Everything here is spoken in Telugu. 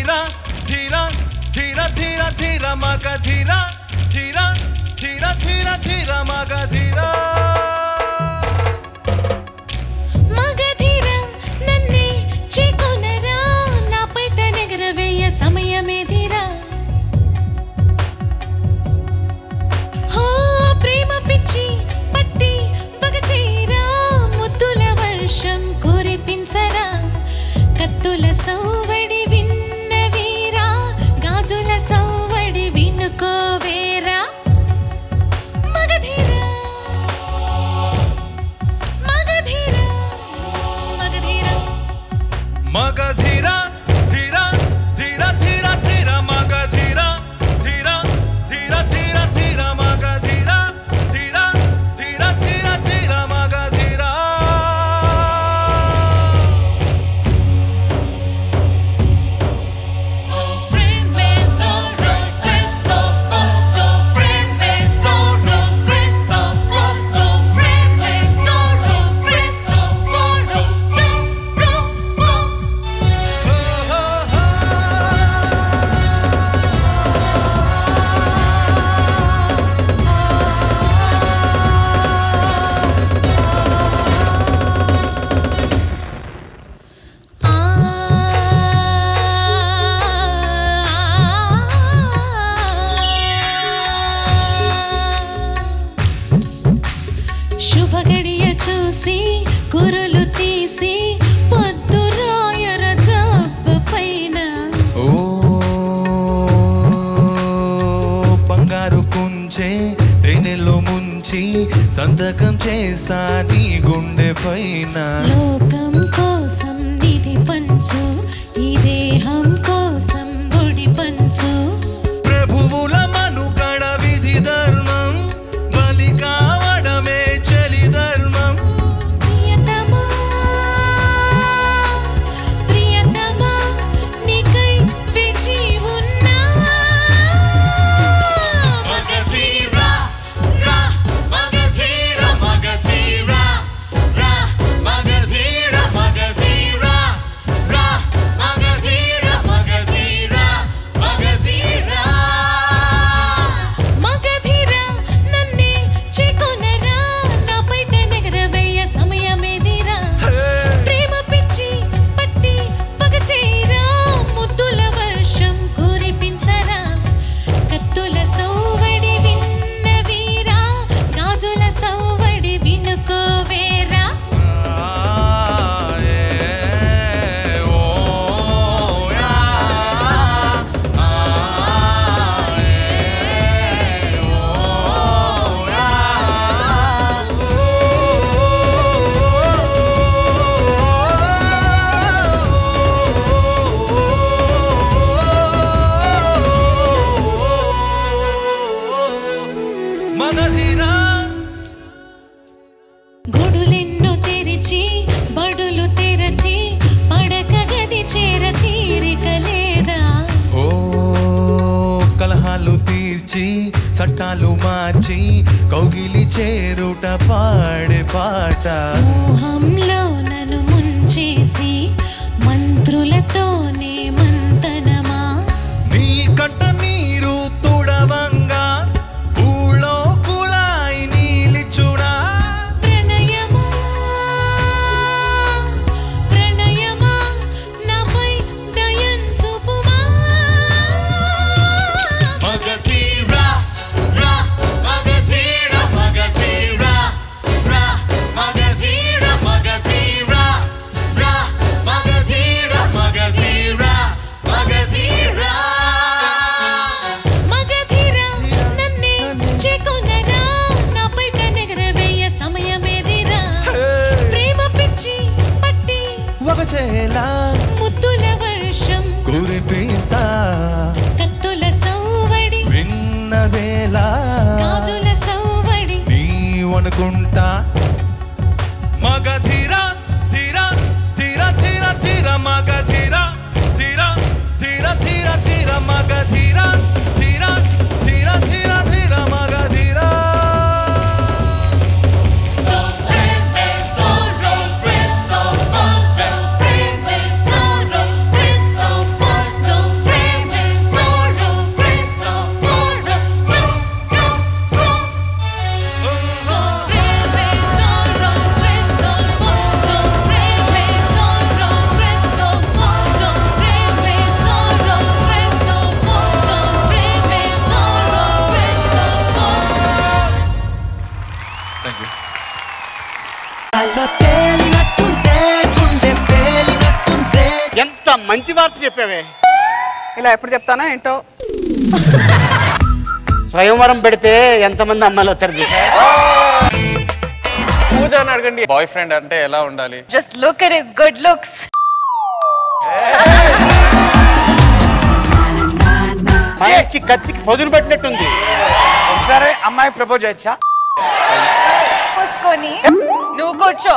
धीरा धीरा धीरा धीरा धीरा मागा धीरा धीरा धीरा धीरा धीरा मागा धीरा। 么个？కురులు తీసి పొద్దు రాయర పైన. ఓ బంగారు కుంచే తేనెలో ముంచి సంతకం చేస్తా నీ గుండె పైన. లోకం కోసం నిధి పంచు చట్టాలు మార్చి కౌగిలి చేరుట పాడే పాట. మంచి వార్త చెప్పావే. ఇలా ఎప్పుడు చెప్తానో ఏంటో? స్వయంవరం పెడితే ఎంతమంది అమ్మాయిలు వస్తారు చూసా పూజ అని అడగండి. బాయ్ ఫ్రెండ్ అంటే ఎలా ఉండాలి? Just look at his good looks మంచి కత్తికి పొదును పెట్టినట్టుంది. ఒకసారి అమ్మాయి ప్రపోజ్ చేయొచ్చా? పూసుకొని నువ్వు కూర్చో.